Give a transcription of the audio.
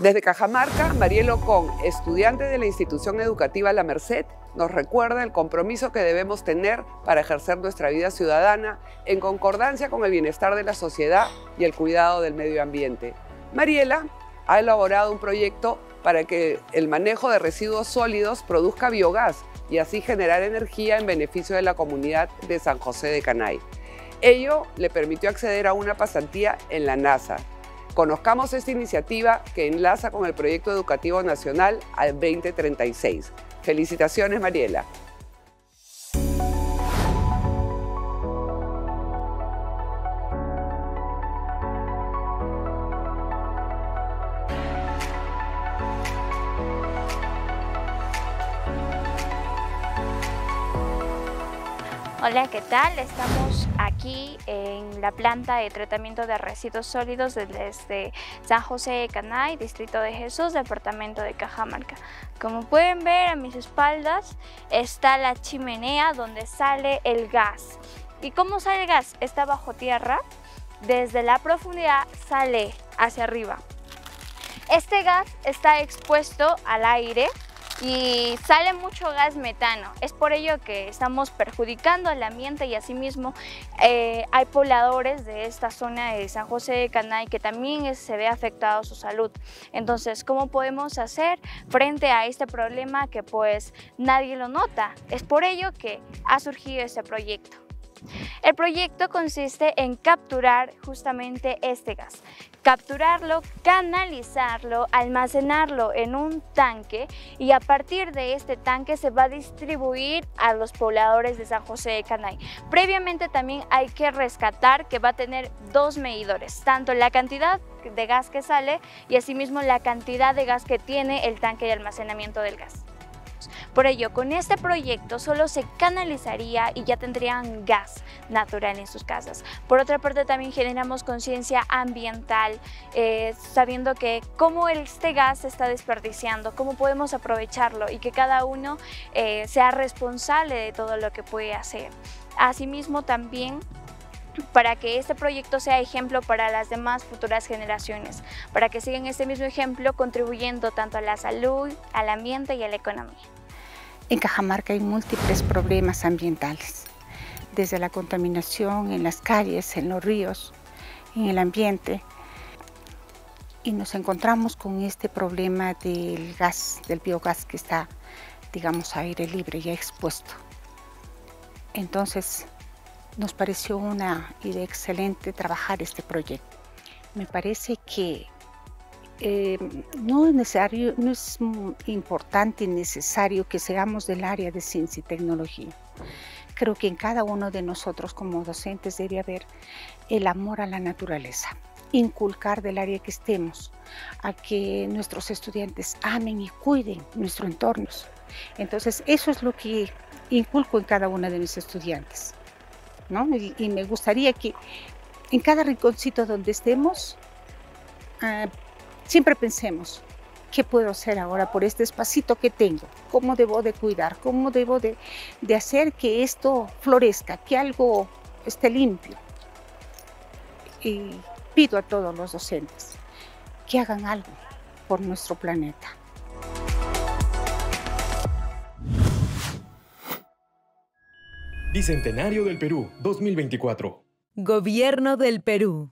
Desde Cajamarca, Mariel Ocon, estudiante de la institución educativa La Merced, nos recuerda el compromiso que debemos tener para ejercer nuestra vida ciudadana en concordancia con el bienestar de la sociedad y el cuidado del medio ambiente. Mariela ha elaborado un proyecto para que el manejo de residuos sólidos produzca biogás y así generar energía en beneficio de la comunidad de San José de Canay. Ello le permitió acceder a una pasantía en la NASA Conozcamos esta iniciativa que enlaza con el Proyecto Educativo Nacional al 2036. Felicitaciones, Mariela. Hola, ¿qué tal? Estamos aquí en la planta de tratamiento de residuos sólidos desde San José de Canay, Distrito de Jesús, Departamento de Cajamarca. Como pueden ver a mis espaldas está la chimenea donde sale el gas. ¿Y cómo sale el gas? Está bajo tierra, desde la profundidad sale hacia arriba. Este gas está expuesto al aire y sale mucho gas metano. Es por ello que estamos perjudicando al ambiente y asimismo eh, hay pobladores de esta zona de San José de Canay que también se ve afectado su salud. Entonces, ¿cómo podemos hacer frente a este problema que pues nadie lo nota? Es por ello que ha surgido este proyecto. El proyecto consiste en capturar justamente este gas, capturarlo, canalizarlo, almacenarlo en un tanque y a partir de este tanque se va a distribuir a los pobladores de San José de Canay. Previamente también hay que rescatar que va a tener dos medidores, tanto la cantidad de gas que sale y asimismo la cantidad de gas que tiene el tanque de almacenamiento del gas. Por ello, con este proyecto solo se canalizaría y ya tendrían gas natural en sus casas. Por otra parte, también generamos conciencia ambiental, eh, sabiendo que cómo este gas se está desperdiciando, cómo podemos aprovecharlo y que cada uno eh, sea responsable de todo lo que puede hacer. Asimismo, también para que este proyecto sea ejemplo para las demás futuras generaciones, para que sigan este mismo ejemplo contribuyendo tanto a la salud, al ambiente y a la economía. En Cajamarca hay múltiples problemas ambientales, desde la contaminación en las calles, en los ríos, en el ambiente. Y nos encontramos con este problema del gas, del biogás que está, digamos, a aire libre y expuesto. Entonces, nos pareció una idea excelente trabajar este proyecto. Me parece que eh, no es necesario, no es importante y necesario que seamos del área de ciencia y tecnología. Creo que en cada uno de nosotros como docentes debe haber el amor a la naturaleza, inculcar del área que estemos, a que nuestros estudiantes amen y cuiden nuestro entorno. Entonces, eso es lo que inculco en cada una de mis estudiantes. ¿no? Y, me gustaría que en cada rinconcito donde estemos, ah, Siempre pensemos, ¿qué puedo hacer ahora por este espacito que tengo? ¿Cómo debo de cuidar? ¿Cómo debo de, hacer que esto florezca, que algo esté limpio? Y pido a todos los docentes que hagan algo por nuestro planeta. Bicentenario del Perú 2024. Gobierno del Perú.